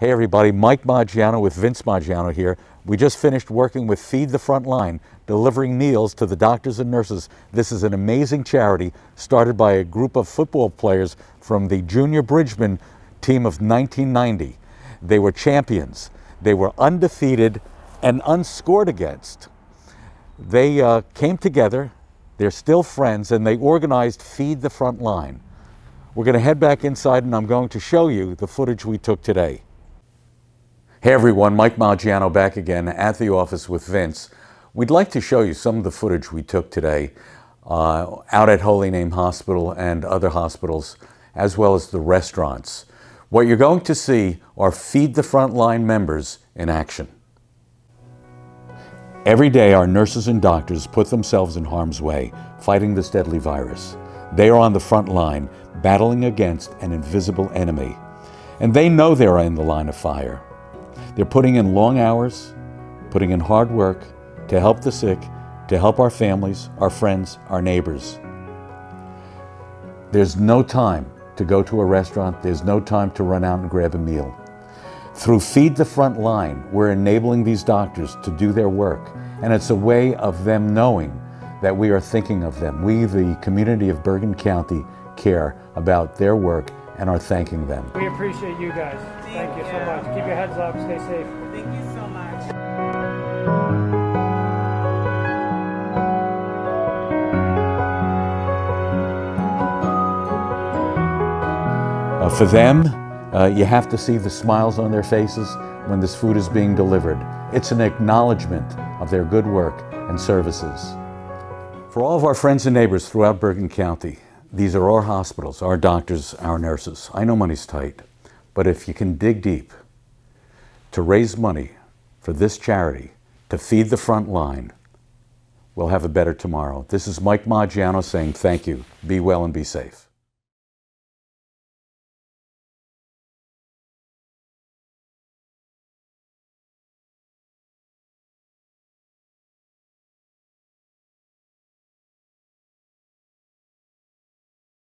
Hey everybody, Mike Maggiano with Vince Maggiano here. We just finished working with Feed the Front Line, delivering meals to the doctors and nurses. This is an amazing charity started by a group of football players from the Junior Bridgman team of 1990. They were champions. They were undefeated and unscored against. They uh, came together, they're still friends, and they organized Feed the Front Line. We're going to head back inside and I'm going to show you the footage we took today. Hey everyone, Mike Maggiano back again at the office with Vince. We'd like to show you some of the footage we took today uh, out at Holy Name Hospital and other hospitals, as well as the restaurants. What you're going to see are Feed the Frontline members in action. Every day, our nurses and doctors put themselves in harm's way, fighting this deadly virus. They are on the front line, battling against an invisible enemy. And they know they are in the line of fire. They're putting in long hours, putting in hard work to help the sick, to help our families, our friends, our neighbors. There's no time to go to a restaurant. There's no time to run out and grab a meal. Through Feed the Front Line, we're enabling these doctors to do their work. And it's a way of them knowing that we are thinking of them. We, the community of Bergen County, care about their work and are thanking them. We appreciate you guys. Thank, you so much. Keep your heads up. Stay safe. Thank you so much. Uh, for them, uh, you have to see the smiles on their faces when this food is being delivered. It's an acknowledgement of their good work and services. For all of our friends and neighbors throughout Bergen County, these are our hospitals, our doctors, our nurses. I know money's tight, but if you can dig deep to raise money for this charity, to feed the front line, we'll have a better tomorrow. This is Mike Maggiano saying thank you. Be well and be safe.